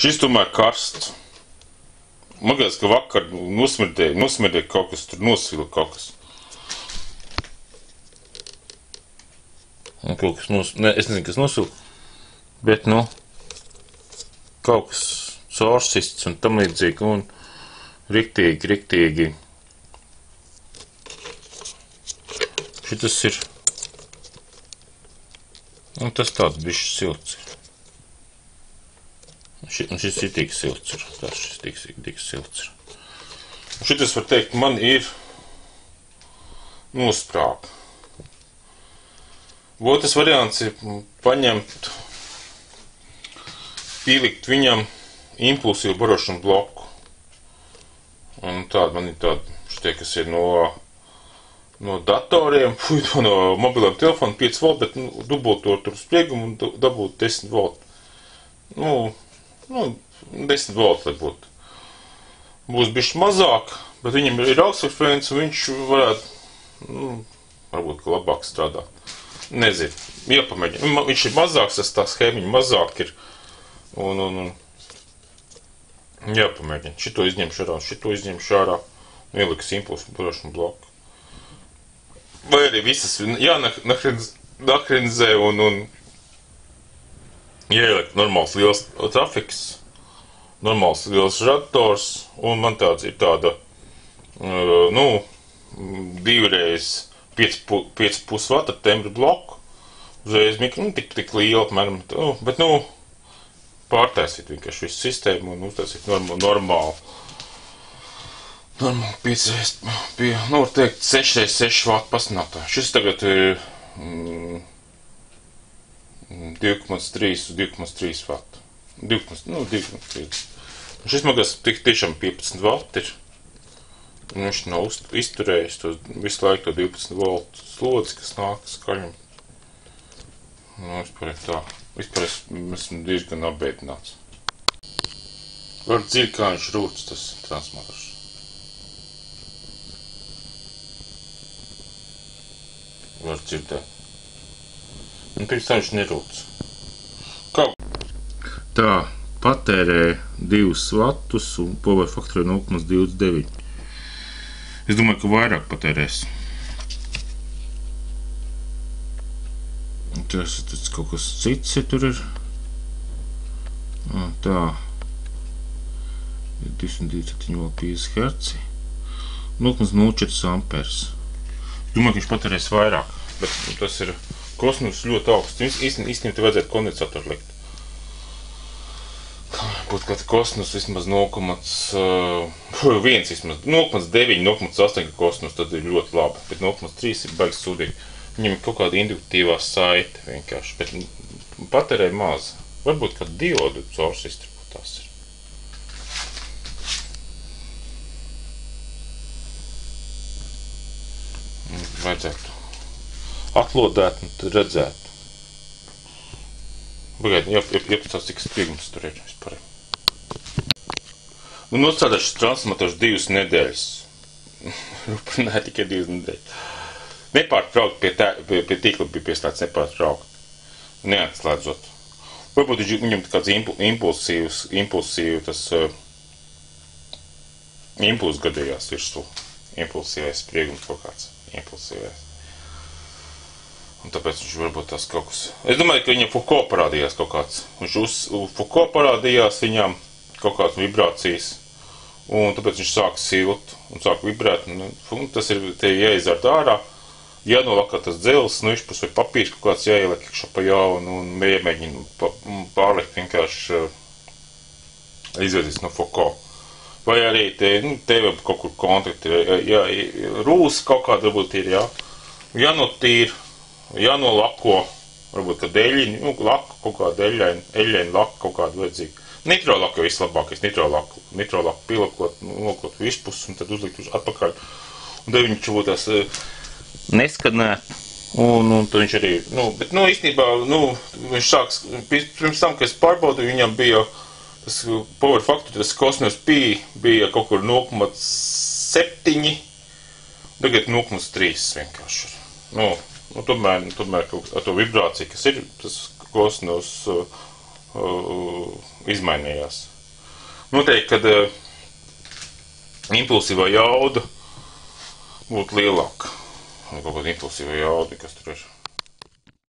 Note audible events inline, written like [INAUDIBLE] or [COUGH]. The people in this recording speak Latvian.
Šis tomēr karsts. Man liekas, ka vakar nosmirdēja, nosmirdēja kaut kas, tur nosvila kaut kas. Un kaut kas nos... Ne, es nezinu, kas nosvila. Bet, nu, kaut kas caursists un tam līdzīgi. Un riktīgi, riktīgi. Šitas ir. Un tas tāds bišķi silts ir. Ši, un šis ir tik silts ir. Tas šis tik, tik silts ir. Un šitas var teikt, man ir nosprāp. Otrs variants ir paņemt, pielikt viņam impulsīvu barošanu bloku. Un tāda man ir tāda, šitie, kas ir no, no datoriem, [LAUGHS] fuj, no mobiliem telefoniem 5 volt, bet nu, dubulto tur spriegumu un dabūt 10 volt. Nu, nu, 10 volt, lai būtu. Būs bišķi mazāk, bet viņam ir augsts frekvents un viņš varētu, nu, varbūt, ka labāk strādāt. Nezinu, iepamēģinu. Viņš ir mazāks, tas tā schēmiņa mazāk ir. Un, un, un jāpamēģina. Šito izņemšu ārā, šito izņemšu ārā. Ieliks impulsu barošanu bloku. Vai arī visas jānahrinzē un, un ielikt normāls liels trafiks, normāls liels žators, un man tāds ir tāda, uh, nu, divreiz 5,5 vata tembra bloku. Uzreiz mikro, nu, tik, tik liela, apmēram, nu, bet, nu, pārtaisīt vienkārši visu sistēmu un uztaisīt norma, normālu. Normāli 5, pie, nu, var teikt, 6,6 vatu pasnātā. Šis tagad ir mm, 2,3 uz 2,3 vatu. 2, nu, 2,3. Šis magas tik tiešām 15 vati ir. Un viņš nav izturējis to visu laiku to 12 voltu slodzi, kas nāk skaļam. Nu, vispār tā. Vispār es esmu diezgan apbēdināts. Var dzirdēt, kā viņš rūc tas transformators. Var dzirdēt. Un viņš nerūc. Kā? Tā, patērē 2 vatus un power faktoru 0,29. Es domāju, ka vairāk patērēs. Tas, tas kaut kas cits ja tur ir. Tā. 227,5 Hz. 0,04 amperes. Domāju, ka viņš patērēs vairāk, bet nu, tas ir kosmos ļoti augsts. Īs- Īstenībā īstenībā te vajadzētu kondensatoru likt. Būtu kāds kosmos vismaz 0,1 vismaz 0,9, 0,8 kosmos, tad ir ļoti labi. Bet 0,3 ir baigs sūdīgi. Viņam ir kaut kāda induktīvā saite vienkārši, bet patērē maz. Varbūt kā diodu caurs iztripotās ir. Mm, Vajadzētu atlodēt un redzētu. Pagaidiet, jā, jā, jāpacās, cik spriegums tur ir vispār. Nu, nostrādāšu transformators divas nedēļas. [LAUGHS] Nē, tikai divas nedēļas. Nepārtraukt pie, tā, pie, pie tīkla bija pieslēgts nepārtraukt. Neatslēdzot. Varbūt viņam kāds impu, impulsīvs, impulsīvs, tas uh, impuls gadījās virsū. Impulsīvais spriegums kaut kāds. Impulsīvais. Un tāpēc viņš varbūt tas kaut kas. Es domāju, ka viņam Fuko parādījās kaut kāds. Viņš uz Fuko parādījās viņam kaut kādas vibrācijas. Un tāpēc viņš sāk silt un sāk vibrēt. Un, un tas ir jāizdara ārā. Jānolaka tas dzels, nu viņš vai papīrs kaut kāds jāieliek iekšā pa jaunu un mēģina pa, pārlikt vienkārši uh, izvēlēties no Fuko. Vai arī te, nu, tev kaut kur kontakti, jā, jā, rūs kaut kāda varbūt ir, jā. Jānotīra, jānolako, varbūt, ka deļiņi, nu, laka kaut kāda eļļaina, eļļaina laka kaut kāda vajadzīga. Nitrolaka ir vislabākais, nitrolaku, nitrolaku pielakot, nolakot vispus un tad uzlikt uz atpakaļ. Un tad viņš būtu tas uh, neskanēt. Un, un tad viņš arī, nu, bet, nu, īstenībā, nu, viņš sāks, pirms tam, kad es pārbaudu, viņam bija tas power factor, tas kosmos pi bija kaut kur 0,7, tagad 0,3 vienkārši. Nu, nu, tomēr, tomēr kaut ar to vibrāciju, kas ir tas kosmos uh, uh, izmainījās. Noteikti, kad uh, impulsīvā jauda būtu lielāka. Kaut kāda impulsīva jauda, kas tur ir.